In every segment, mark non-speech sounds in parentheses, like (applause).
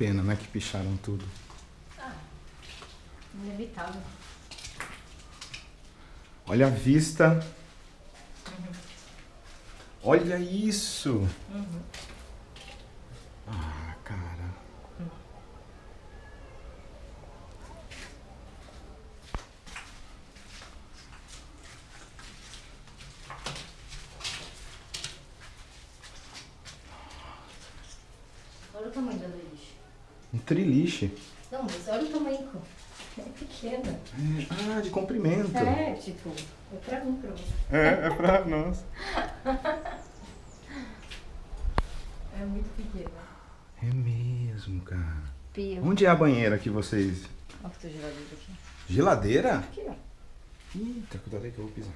Pena, né? Que picharam tudo. Inevitável. Olha a vista. Olha isso. Ah, cara. Olha o tamanho da beliche. Um triliche. Não, mas olha o tamanho. É pequena. É, Ah, de comprimento. É, tipo, é pra mim, pra você. É, é pra (laughs) nós. É muito pequena. É mesmo, cara. Pia. Onde é a banheira que vocês. Olha que geladeira aqui. Geladeira? Aqui, ó. Eita, cuidado aí que eu vou pisar.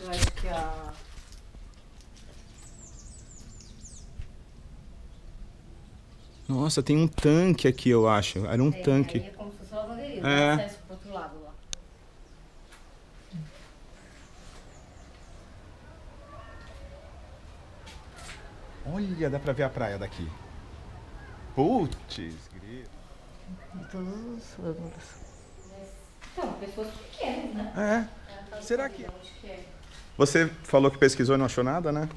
Eu acho que a. Nossa, tem um tanque aqui, eu acho. Era um é, tanque. Aí é como se fosse uma lavanderia. É. Acesso pro outro lado lá. Olha, dá pra ver a praia daqui. Putz, grilo. De todos os ângulos. Então, pessoas pequenas, né? É. Será que- Onde que é? Você falou que pesquisou e não achou nada, né?